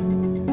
Bye.